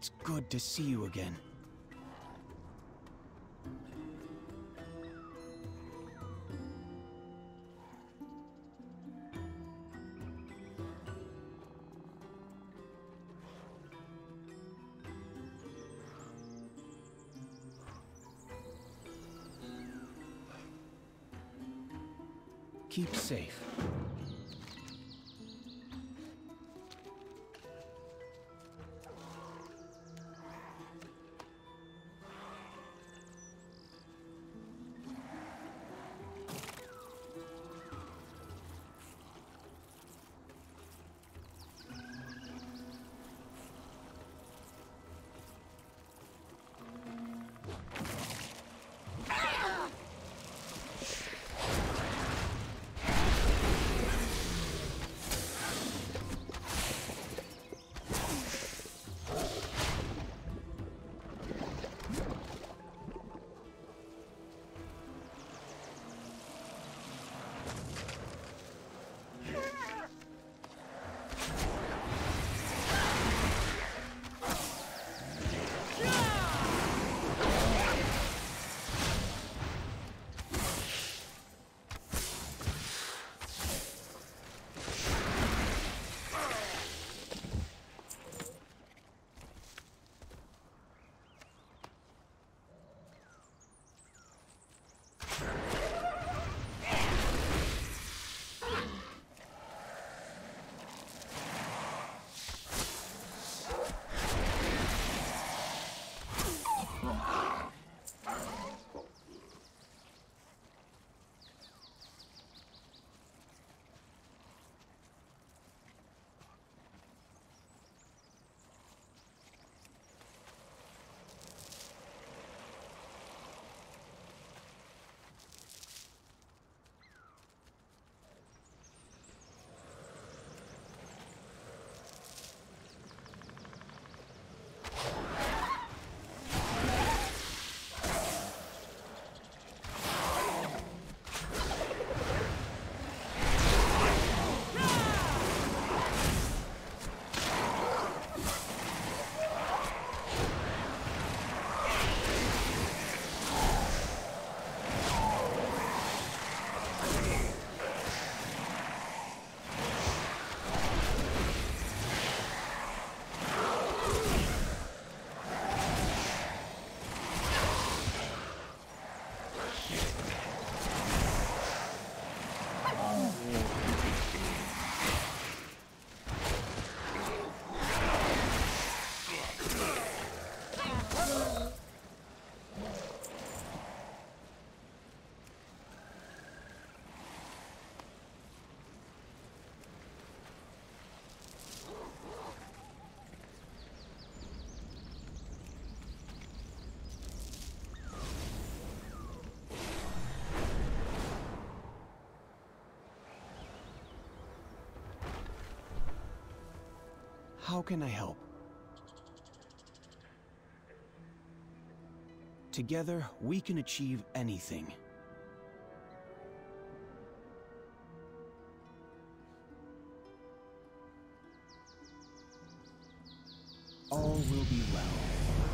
It's good to see you again. Keep safe. How can I help? Together, we can achieve anything. All will be well.